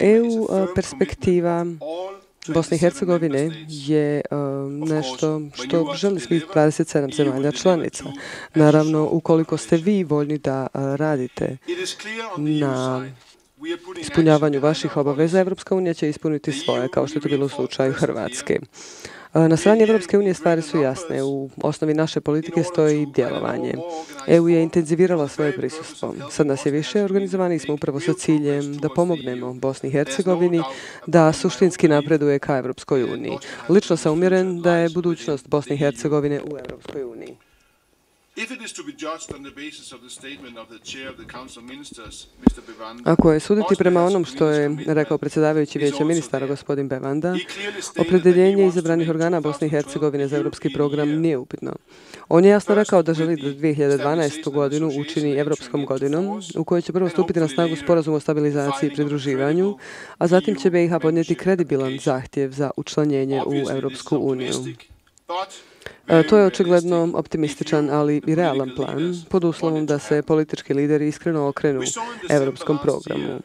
EU e, perspektiva Bosne i Hercegovine je e, nešto što želi svih 27 zemalja članica. Naravno, ukoliko ste vi voljni da radite na ispunjavanju vaših obaveza, Evropska unija će ispuniti svoje, kao što je to bilo u slučaju Hrvatske. Eh, na strani Evropske unije stvari su jasne. U osnovi naše politike stoji djelovanje. EU je intenzivirala svoje prisustvo. Sad nas je više organizovani smo upravo sa ciljem da pomognemo Bosni i Hercegovini da suštinski napreduje ka Evropskoj uniji. Lično sam umjeren da je budućnost Bosne i Hercegovine u Evropskoj uniji. Ako je suditi prema onom što je rekao predsjedavajući vijeća ministara gospodin Bevanda, opredeljenje izabranih organa Bosne i Hercegovine za evropski program nije upitno. On je jasno rekao da želi da 2012. godinu učini evropskom godinom u kojoj će prvo stupiti na snagu sporazum o stabilizaciji i pridruživanju, a zatim će BiH podnijeti kredibilan zahtjev za učlanjenje u Evropsku uniju. To je očigledno optimističan, ali i realan plan, pod uslovom da se politički lideri iskreno okrenu evropskom programu.